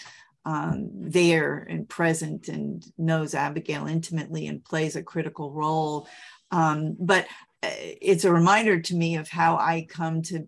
um, there and present and knows Abigail intimately and plays a critical role. Um, but uh, it's a reminder to me of how I come to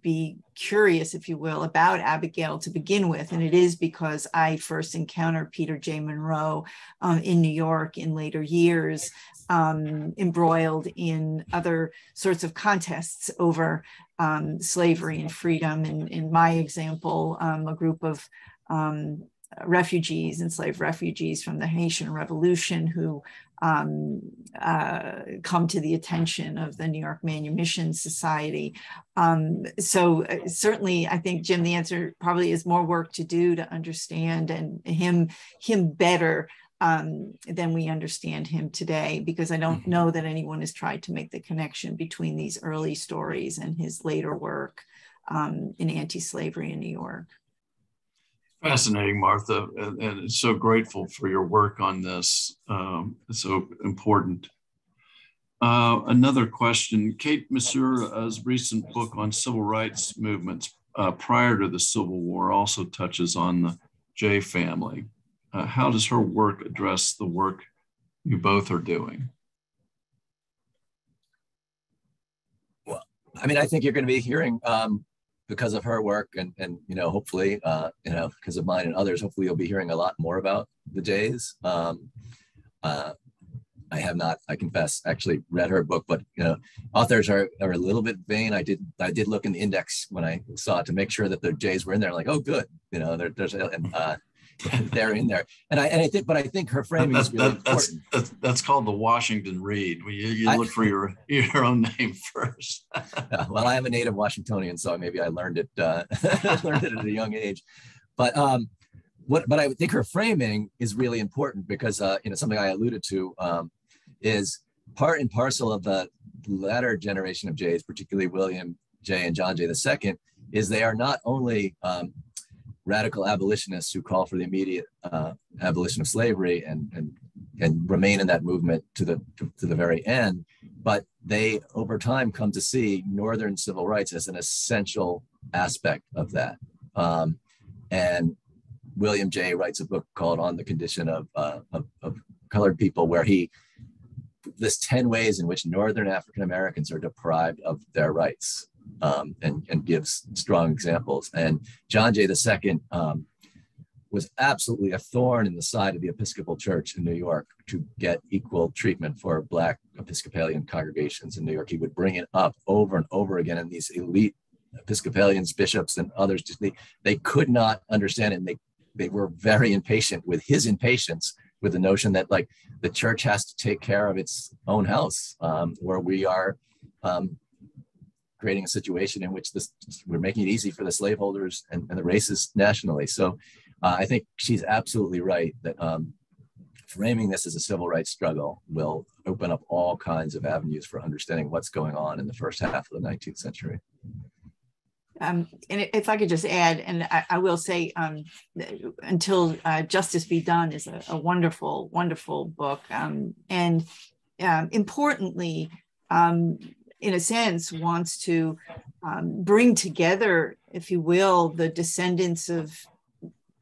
be curious, if you will, about Abigail to begin with. And it is because I first encountered Peter Jay Munro um, in New York in later years, um, embroiled in other sorts of contests over um, slavery and freedom. And in my example, um, a group of um, refugees, enslaved refugees from the Haitian Revolution who um, uh, come to the attention of the New York Manumission Society. Um, so uh, certainly, I think Jim, the answer probably is more work to do to understand and him him better um, than we understand him today, because I don't mm-hmm. know that anyone has tried to make the connection between these early stories and his later work um, in anti-slavery in New York. Fascinating, Martha, and, and so grateful for your work on this. Um, it's so important. Uh, another question. Kate Masur's recent book on civil rights movements uh, prior to the Civil War also touches on the Jay family. uh, how does her work address the work you both are doing? Well, I mean, I think you're going to be hearing um, because of her work and and you know hopefully uh, you know because of mine and others hopefully you'll be hearing a lot more about the jays um, uh, i have not i confess actually read her book but you know authors are, are a little bit vain. I did i did look in the index when i saw it to make sure that the jays were in there. Like oh good. You know there, there's uh, they're in there. And I and I think, but I think her framing that, is really that, that's, important. That's, that's called the Washington read. You, you look I, for your your own name first. well, I am a native Washingtonian, so maybe I learned it uh, learned it at a young age. But um, what but I think her framing is really important because uh, you know something I alluded to um, is part and parcel of the latter generation of Jays, particularly William Jay and John Jay II, is they are not only um, radical abolitionists who call for the immediate uh, abolition of slavery and, and, and remain in that movement to the, to, to, the very end. But they, over time, come to see Northern civil rights as an essential aspect of that. Um, and William Jay writes a book called On the Condition of, uh, of, of Colored People, where he lists 10 ways in which Northern African Americans are deprived of their rights um, and, and gives strong examples. And John Jay II um, was absolutely a thorn in the side of the Episcopal Church in New York to get equal treatment for Black Episcopalian congregations in New York. He would bring it up over and over again, and these elite Episcopalians, bishops, and others just they, they could not understand it. And they they were very impatient with his impatience with the notion that like the church has to take care of its own house, um, where we are um, creating a situation in which this we're making it easy for the slaveholders and, and the racists nationally. So uh, I think she's absolutely right that um, framing this as a civil rights struggle will open up all kinds of avenues for understanding what's going on in the first half of the 19th century. Um, and if I could just add, and I, I will say, um, until uh, justice be done is a, a wonderful, wonderful book, um, and um, importantly, um, in a sense, wants to um, bring together, if you will, the descendants of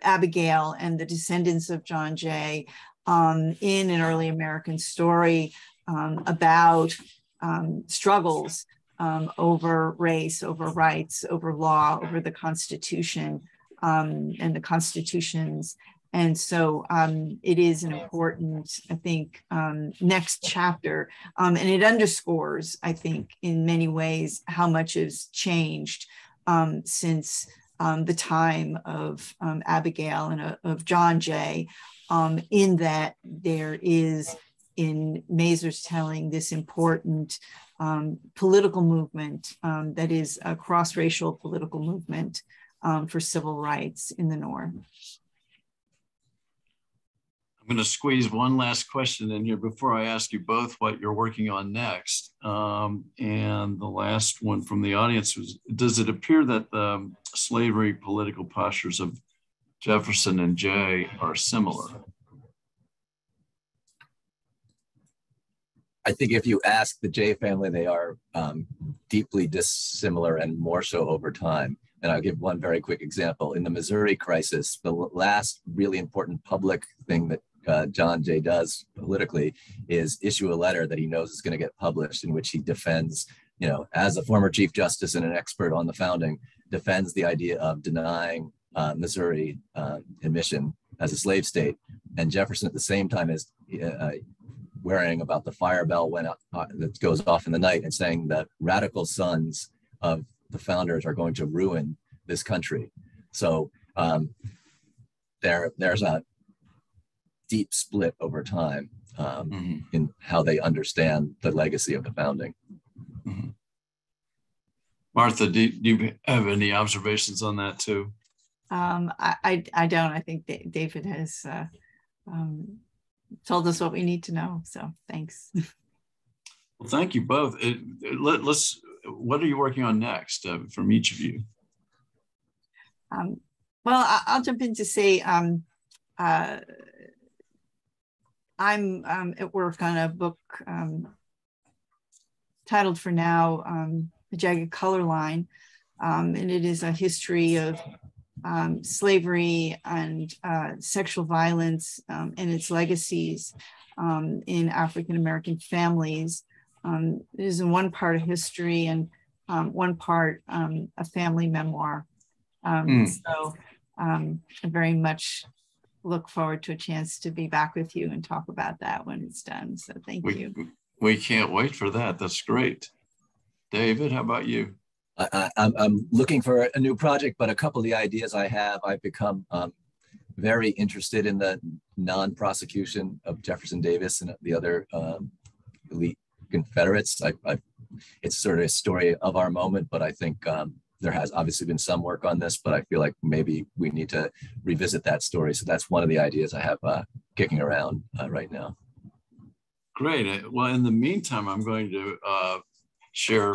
Abigail and the descendants of John Jay um, in an early American story um, about um, struggles um, over race, over rights, over law, over the Constitution um, and the Constitution's and so um, it is an important, I think, um, next chapter. Um, and it underscores, I think, in many ways, how much has changed um, since um, the time of um, Abigail and uh, of John Jay, in that there is, in Masur's telling, this important political movement that is a cross racial political movement for civil rights in the North. I'm going to squeeze one last question in here before I ask you both what you're working on next. Um, and the last one from the audience was Does it appear that the slavery political postures of Jefferson and Jay are similar? I think if you ask the Jay family, they are um, deeply dissimilar and more so over time. And I'll give one very quick example. In the Missouri crisis, the last really important public thing that uh, John Jay does politically is issue a letter that he knows is going to get published in which he defends, you know, as a former chief justice and an expert on the founding, defends the idea of denying uh, Missouri uh, admission as a slave state. And Jefferson at the same time is uh, worrying about the fire bell when uh, that goes off in the night and saying that radical sons of the founders are going to ruin this country. So um, there, there's a deep split over time um, mm-hmm. in how they understand the legacy of the founding. Mm-hmm. Martha, do, do, you have any observations on that too? Um, I, I, I, don't. I think David has uh, um, told us what we need to know. So thanks. Well, thank you both. It, it, let, us What are you working on next uh, from each of you? Um, well, I, will jump in to say um, uh, I'm um, at work on a book um, titled for now um, The Jagged Color Line. Um, and it is a history of um, slavery and uh, sexual violence um, and its legacies um, in African American families. Um, it is in one part of history and um, one part um, a family memoir. Mm. So I very much look forward to a chance to be back with you and talk about that when it's done. So thank we, you. We can't wait for that. That's great. David, how about you? I, am looking for a new project, but a couple of the ideas I have, I've become um, very interested in the non-prosecution of Jefferson Davis and the other um, elite Confederates. I, I, it's sort of a story of our moment, but I think um, there has obviously been some work on this, but I feel like maybe we need to revisit that story. So that's one of the ideas I have uh, kicking around uh, right now. Great. Well, in the meantime, I'm going to uh, share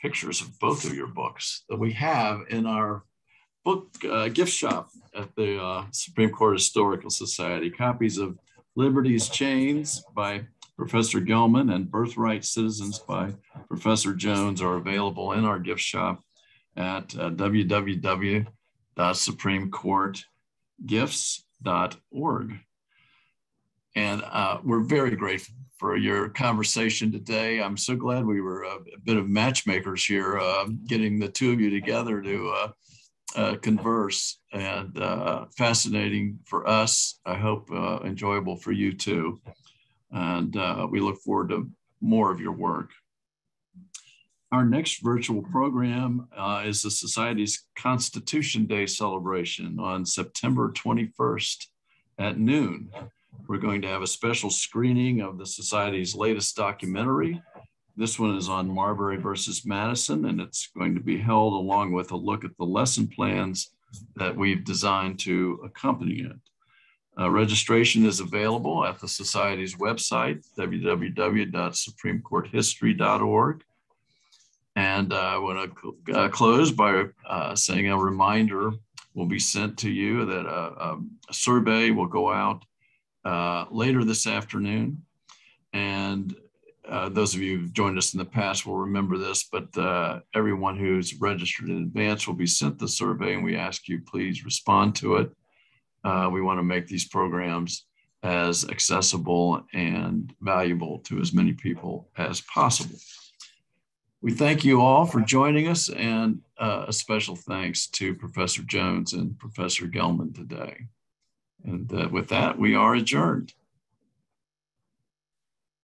pictures of both of your books that we have in our book uh, gift shop at the uh, Supreme Court Historical Society. Copies of Liberty's Chains by Professor Gellman and Birthright Citizens by Professor Jones are available in our gift shop at uh, www.supremecourtgifts.org. And uh, we're very grateful for your conversation today. I'm so glad we were a, a bit of matchmakers here, uh, getting the two of you together to uh, uh, converse and uh, fascinating for us. I hope uh, enjoyable for you too. And uh, we look forward to more of your work. Our next virtual program is the Society's Constitution Day celebration on September 21st at noon. We're going to have a special screening of the Society's latest documentary. This one is on Marbury versus Madison, and it's going to be held along with a look at the lesson plans that we've designed to accompany it. Uh, registration is available at the Society's website, www.supremecourthistory.org. And uh, I want to uh, close by uh, saying a reminder will be sent to you that a, a survey will go out uh, later this afternoon. And uh, those of you who've joined us in the past will remember this, but uh, everyone who's registered in advance will be sent the survey, and we ask you please respond to it. Uh, we want to make these programs as accessible and valuable to as many people as possible. We thank you all for joining us, and uh, a special thanks to Professor Jones and Professor Gellman today. And uh, with that, we are adjourned.